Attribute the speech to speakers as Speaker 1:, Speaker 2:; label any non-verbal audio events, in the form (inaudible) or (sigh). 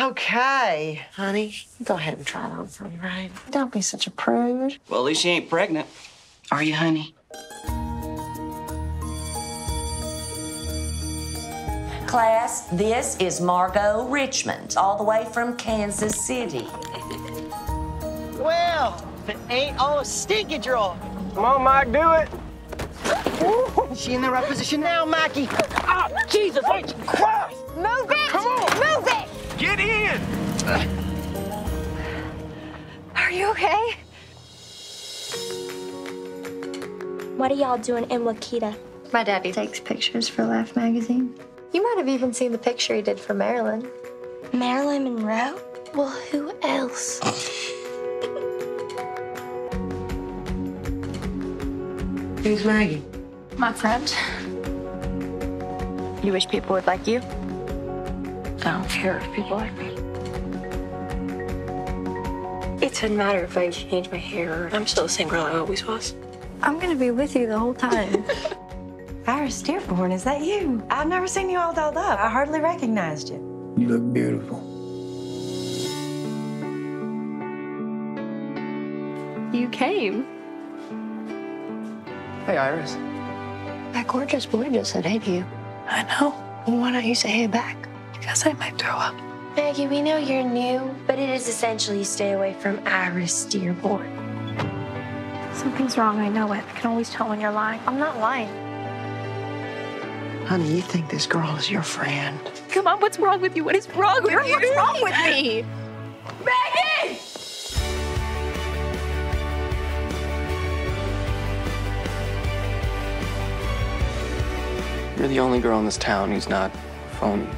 Speaker 1: Okay, honey, go ahead and try it on for me, right? Don't be such a prude.
Speaker 2: Well, at least you ain't pregnant. Are you, honey?
Speaker 3: Class, this is Margot Richmond, all the way from Kansas City.
Speaker 1: Well, if it ain't all a stinky draw.
Speaker 4: Come on, Mike, do it.
Speaker 1: Is she in the right position now, Mackie? Ah, Jesus H. Christ!
Speaker 5: Move it!
Speaker 4: Come on.
Speaker 5: Move it!
Speaker 4: Get in.
Speaker 5: Are you okay?
Speaker 6: What are y'all doing in Wakita?
Speaker 7: My daddy takes pictures for Life magazine. You might have even seen the picture he did for Marilyn.
Speaker 6: Marilyn Monroe?
Speaker 7: Well, who else?
Speaker 1: Who's Maggie?
Speaker 7: My friend. You wish people would like you?
Speaker 5: I don't care if people like me.
Speaker 7: It doesn't matter if I change my hair.
Speaker 5: I'm still the same girl I always was.
Speaker 7: I'm gonna be with you the whole time. (laughs)
Speaker 8: Iris Dearborn, is that you? I've never seen you all dolled up. I hardly recognized you.
Speaker 9: You look beautiful.
Speaker 7: you came.
Speaker 9: Hey, Iris.
Speaker 7: That gorgeous boy just said hey to you.
Speaker 5: I know.
Speaker 7: Well, why don't you say hey back?
Speaker 5: Because I might throw up.
Speaker 6: Maggie, we know you're new, but it is essentially you stay away from Iris Dearborn.
Speaker 7: Something's wrong, I know it. I can always tell when you're lying. I'm not lying.
Speaker 1: Honey, you think this girl is your friend?
Speaker 7: Come on, what's wrong with you? What is wrong with you? What's wrong with me?
Speaker 5: Maggie!
Speaker 9: You're the only girl in this town who's not phony.